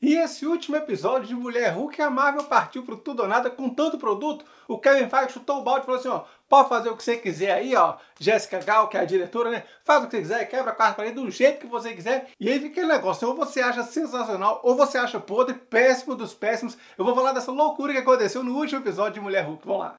E esse último episódio de Mulher Hulk, a Marvel partiu pro tudo ou nada com tanto produto. O Kevin Feige chutou o balde e falou assim, ó, pode fazer o que você quiser aí, ó. Jéssica Gal, que é a diretora, né? Faz o que você quiser, quebra a quarta parede do jeito que você quiser. E aí fica aquele negócio, ou você acha sensacional, ou você acha podre, péssimo dos péssimos. Eu vou falar dessa loucura que aconteceu no último episódio de Mulher Hulk. Vamos lá.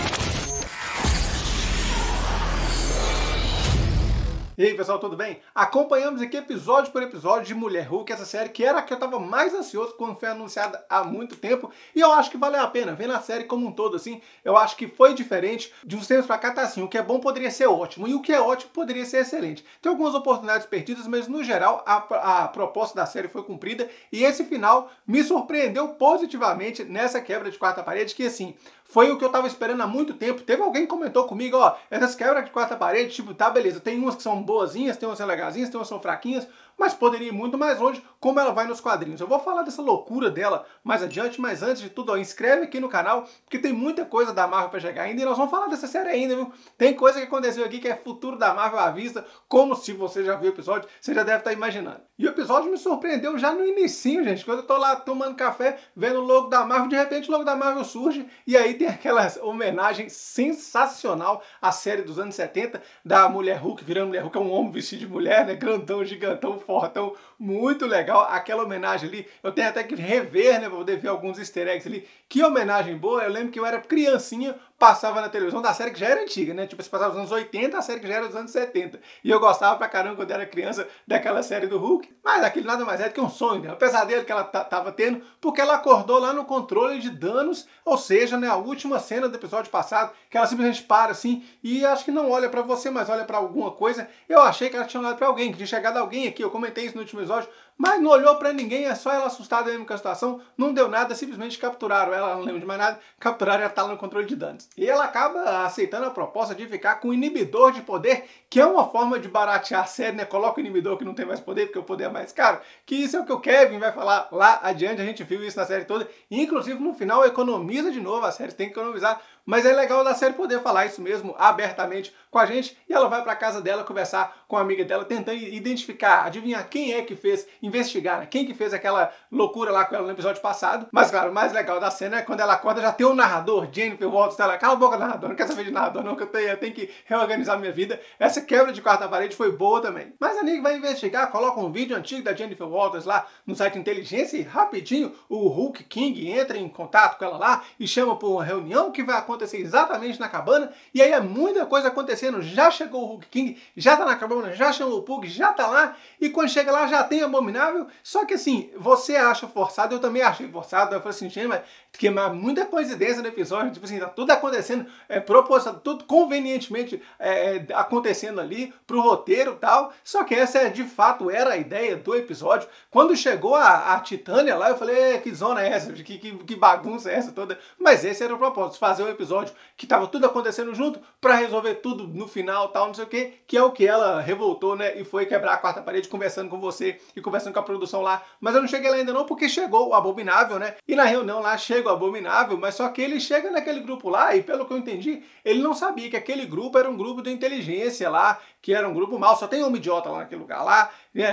E aí pessoal, tudo bem? Acompanhamos aqui episódio por episódio de Mulher Hulk, essa série que era a que eu estava mais ansioso quando foi anunciada há muito tempo e eu acho que valeu a pena, vendo a série como um todo assim, eu acho que foi diferente, de uns tempos pra cá tá assim, o que é bom poderia ser ótimo e o que é ótimo poderia ser excelente. Tem algumas oportunidades perdidas, mas no geral a, a proposta da série foi cumprida e esse final me surpreendeu positivamente nessa quebra de quarta parede que assim, foi o que eu tava esperando há muito tempo. Teve alguém que comentou comigo, ó, essas quebras de quarta parede, tipo, tá, beleza, tem umas que são boazinhas, tem umas legazinhas, tem umas que são fraquinhas, mas poderia ir muito mais longe, como ela vai nos quadrinhos. Eu vou falar dessa loucura dela mais adiante, mas antes de tudo, ó, inscreve aqui no canal, porque tem muita coisa da Marvel para chegar ainda, e nós vamos falar dessa série ainda, viu? Tem coisa que aconteceu aqui que é futuro da Marvel à vista, como se você já viu o episódio, você já deve estar imaginando. E o episódio me surpreendeu já no início, gente, quando eu tô lá tomando café, vendo o logo da Marvel, de repente o logo da Marvel surge, e aí tem aquela homenagem sensacional à série dos anos 70, da Mulher Hulk, virando Mulher Hulk, é um homem vestido de mulher, né, grandão, gigantão, fortão, muito legal. Aquela homenagem ali, eu tenho até que rever, né, pra poder ver alguns easter eggs ali. Que homenagem boa, eu lembro que eu era criancinha, passava na televisão da série que já era antiga, né? Tipo, se passava nos anos 80, a série que já era dos anos 70. E eu gostava pra caramba quando era criança daquela série do Hulk. Mas aquilo nada mais é do que um sonho, né? Um pesadelo que ela tava tendo, porque ela acordou lá no controle de danos, ou seja, né, a última cena do episódio passado, que ela simplesmente para assim e acho que não olha para você, mas olha para alguma coisa. Eu achei que ela tinha olhado para alguém, que tinha chegado alguém aqui, eu comentei isso no último episódio, mas não olhou para ninguém, é só ela assustada mesmo com a situação, não deu nada, simplesmente capturaram ela, não lembro de mais nada, capturaram ela tá no controle de danos. E ela acaba aceitando a proposta de ficar com o inibidor de poder, que é uma forma de baratear a série, né? Coloca o inibidor que não tem mais poder, porque o poder é mais caro, que isso é o que o Kevin vai falar lá adiante, a gente viu isso na série toda, e, inclusive no final economiza de novo, a série tem que economizar, mas é legal da série poder falar isso mesmo abertamente com a gente, e ela vai para casa dela conversar com a amiga dela, tentando identificar, adivinhar quem é que fez investigar, né? quem que fez aquela loucura lá com ela no episódio passado. Mas, claro, o mais legal da cena é quando ela acorda, já tem um narrador, Jennifer Walters, tá lá, cala a boca, narrador, não quero saber de narrador, não, que eu tenho, eu tenho que reorganizar minha vida. Essa quebra de quarta parede foi boa também. Mas a Nick vai investigar, coloca um vídeo antigo da Jennifer Walters lá no site Inteligência e rapidinho o Hulk King entra em contato com ela lá e chama por uma reunião que vai acontecer exatamente na cabana. E aí é muita coisa acontecendo. Já chegou o Hulk King, já tá na cabana, já chamou o Pug, já tá lá. E quando chega lá já tem Abominável. Só que assim, você acha forçado, eu também achei forçado. Eu falei assim, gente, mas que muita coincidência no episódio, tipo assim, tá tudo acontecendo, é proporcionado, tudo convenientemente é, é, acontecendo ali pro roteiro e tal. Só que essa é, de fato era a ideia do episódio. Quando chegou a, a Titânia lá, eu falei, que zona é essa? Que, que, que bagunça é essa toda? Mas esse era o propósito, fazer um episódio que tava tudo acontecendo junto para resolver tudo no final tal, não sei o que, que é o que ela revoltou, né? E foi quebrar a quarta parede conversando com você e conversando com a produção lá. Mas eu não cheguei lá ainda não, porque chegou o Abominável, né? E na reunião lá chega o Abominável, mas só que ele chega naquele grupo lá e pelo que eu entendi, ele não sabia que aquele grupo era um grupo de inteligência lá, que era um grupo mal, só tem um idiota lá naquele lugar lá?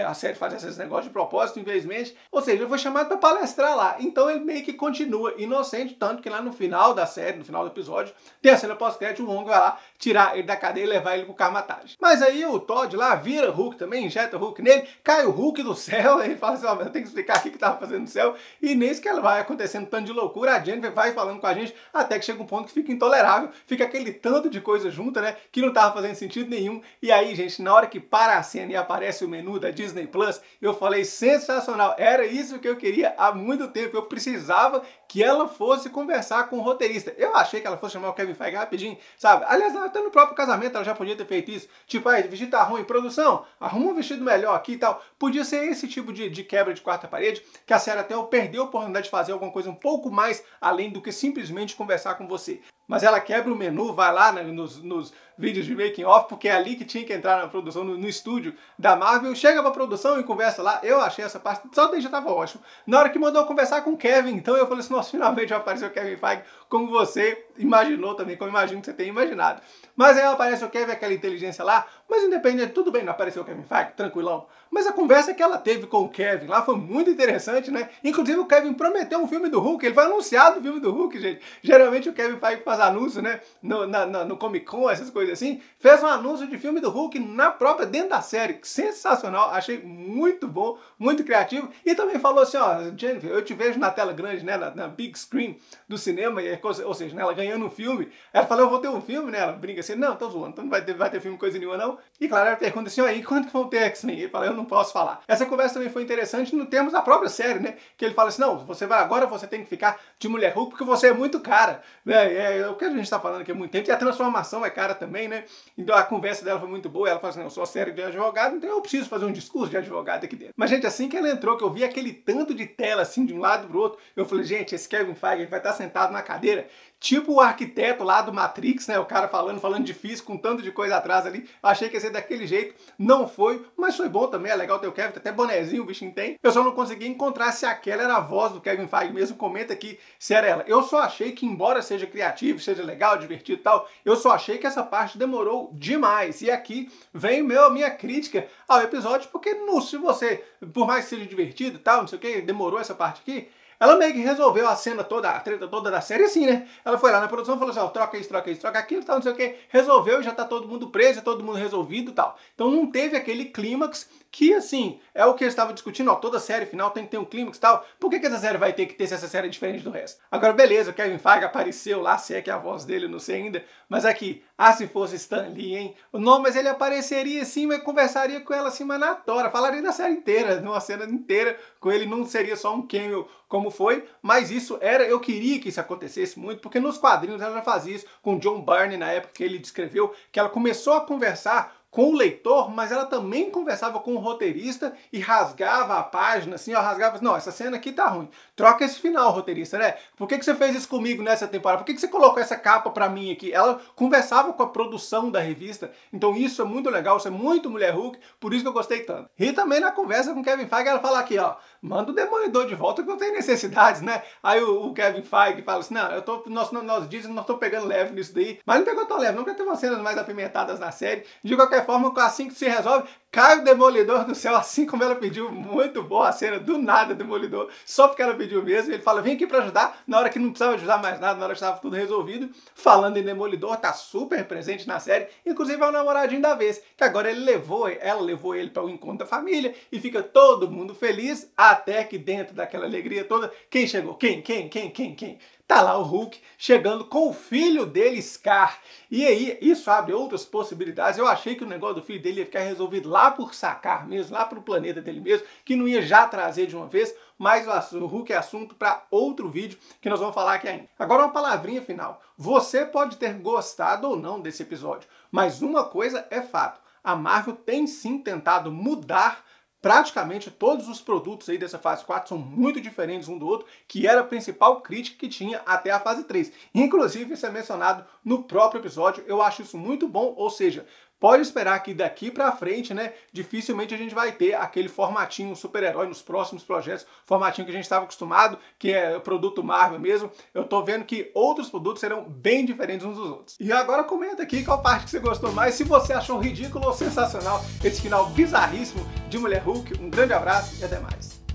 A série faz esses negócios de propósito, infelizmente. Ou seja, ele foi chamado para palestrar lá. Então ele meio que continua inocente, tanto que lá no final da série, no final do episódio, tem a cena pós-crédito, o Wong vai lá tirar ele da cadeia e levar ele pro Karmatagem. Mas aí o Todd lá vira Hulk também, injeta o Hulk nele, cai o Hulk do céu, ele fala assim, ó, oh, eu tenho que explicar o que que tava fazendo no céu, e nesse que ela vai acontecendo tanto de loucura, a Jennifer vai falando com a gente, até que chega um ponto que fica intolerável, fica aquele tanto de coisa junta, né, que não tava fazendo sentido nenhum, e aí, gente, na hora que para a cena e aparece o menu da Disney Plus, eu falei, sensacional, era isso que eu queria há muito tempo, eu precisava que ela fosse conversar com o roteirista. Eu achei que ela fosse chamar o Kevin Feige rapidinho, sabe? Aliás, até no próprio casamento ela já podia ter feito isso. Tipo, aí, o vestido tá ruim, produção, arruma um vestido melhor aqui e tal. Podia ser esse tipo de, de quebra de quarta parede, que a série até perdeu a oportunidade de fazer alguma coisa um pouco mais além do que simplesmente conversar com você mas ela quebra o menu, vai lá né, nos, nos, vídeos de making off, porque é ali que tinha que entrar na produção, no, no estúdio da Marvel, chega pra produção e conversa lá, eu achei essa parte, só daí já tava ótimo. Na hora que mandou conversar com o Kevin, então eu falei assim, nossa, finalmente vai aparecer o Kevin Feige, como você imaginou também, como imagino que você tem imaginado. Mas aí aparece o Kevin, aquela inteligência lá, Mas independente, tudo bem, não apareceu o Kevin Feige, tranquilão. Mas a conversa que ela teve com o Kevin lá foi muito interessante, né? Inclusive o Kevin prometeu um filme do Hulk, ele foi anunciado o filme do Hulk, gente. Geralmente o Kevin Feige faz anúncio, né? No, na, na, no Comic Con, essas coisas assim. Fez um anúncio de filme do Hulk na própria, dentro da série. Sensacional, achei muito bom, muito criativo. E também falou assim, ó, Jennifer, eu te vejo na tela grande, né? Na, na big screen do cinema, ou seja, né, ela ganhando um filme. Ela falou, eu vou ter um filme, né? Ela brinca assim, não, tô zoando, então não vai ter, vai ter filme coisa nenhuma, não. E claro, ela pergunta assim, aí, quando que vão ter X-Men? Ele fala, eu não posso falar. Essa conversa também foi interessante no termos da própria série, né? Que ele fala assim, não, você vai agora, você tem que ficar de mulher Hulk porque você é muito cara. Né? É, é o que a gente tá falando aqui há muito tempo. E a transformação é cara também, né? Então a conversa dela foi muito boa. Ela falou assim, eu sou a série de advogado, então eu preciso fazer um discurso de advogado aqui dentro. Mas, gente, assim que ela entrou, que eu vi aquele tanto de tela, assim, de um lado pro outro, eu falei, gente, esse Kevin Feige vai estar sentado na cadeira Tipo o arquiteto lá do Matrix, né? O cara falando, falando de física, com tanto de coisa atrás ali. Achei que ia ser daquele jeito. Não foi, mas foi bom também. É legal ter o Kevin, até bonezinho o bichinho tem. Eu só não consegui encontrar se aquela era a voz do Kevin Feige mesmo. Comenta aqui se era ela. Eu só achei que, embora seja criativo, seja legal, divertido e tal, eu só achei que essa parte demorou demais. E aqui vem meu, minha crítica ao episódio, porque no, se você, por mais que seja divertido e tal, não sei o que, demorou essa parte aqui, ela meio que resolveu a cena toda, a treta toda da série assim, né? Ela foi lá na produção e falou assim, ó, troca isso, troca isso, troca aquilo, tal, não sei o que. Resolveu, já tá todo mundo preso, todo mundo resolvido e tal. Então não teve aquele clímax que, assim, é o que eles estavam discutindo, ó, toda série final tem que ter um clímax e tal. Por que, que essa série vai ter que ter se essa série é diferente do resto? Agora, beleza, o Kevin Feige apareceu lá, se é que é a voz dele, não sei ainda, mas aqui, ah, se fosse Stan Lee, hein? Não, mas ele apareceria assim, mas conversaria com ela assim, mas na tora, falaria da série inteira, numa cena inteira com ele, não seria só um cameo como foi, mas isso era, eu queria que isso acontecesse muito, porque nos quadrinhos ela já fazia isso com John Byrne na época que ele descreveu, que ela começou a conversar com o leitor, mas ela também conversava com o roteirista e rasgava a página, assim, ó, rasgava não, essa cena aqui tá ruim. Troca esse final, roteirista, né? Por que, que você fez isso comigo nessa temporada? Por que, que você colocou essa capa pra mim aqui? Ela conversava com a produção da revista, então isso é muito legal, isso é muito Mulher Hulk, por isso que eu gostei tanto. E também na conversa com Kevin Feige, ela fala aqui, ó, manda o Demolidor de volta que eu tenho necessidades, né? Aí o, o Kevin Feige fala assim, não, eu tô, nós, nós dizem, nós tô pegando leve nisso daí, mas não pegou tão leve, não, tem umas cenas mais apimentadas na série. De qualquer forma, assim que se resolve, cai o Demolidor do céu, assim como ela pediu. Muito boa a cena, do nada, Demolidor, só porque ela pediu mesmo. Ele fala: vem aqui para ajudar, na hora que não precisava ajudar mais nada, na hora que estava tudo resolvido. Falando em Demolidor, tá super presente na série, inclusive é o namoradinho da vez, que agora ele levou, ela levou ele para o encontro da família e fica todo mundo feliz, até que dentro daquela alegria toda, quem chegou? Quem? Quem? Quem? Quem? Quem? Tá lá o Hulk chegando com o filho dele, Scar. E aí, isso abre outras possibilidades. Eu achei que o negócio do filho dele ia ficar resolvido lá por sacar mesmo, lá pro planeta dele mesmo, que não ia já trazer de uma vez, mas o Hulk é assunto para outro vídeo que nós vamos falar aqui ainda. Agora uma palavrinha final. Você pode ter gostado ou não desse episódio, mas uma coisa é fato. A Marvel tem sim tentado mudar praticamente todos os produtos aí dessa fase 4 são muito diferentes um do outro, que era a principal crítica que tinha até a fase 3. Inclusive, isso é mencionado no próprio episódio, eu acho isso muito bom, ou seja, pode esperar que daqui para frente, né, dificilmente a gente vai ter aquele formatinho super-herói nos próximos projetos, formatinho que a gente estava acostumado, que é produto Marvel mesmo. Eu tô vendo que outros produtos serão bem diferentes uns dos outros. E agora comenta aqui qual parte que você gostou mais, se você achou ridículo ou sensacional esse final bizarríssimo de Mulher Hulk. Um grande abraço e até mais.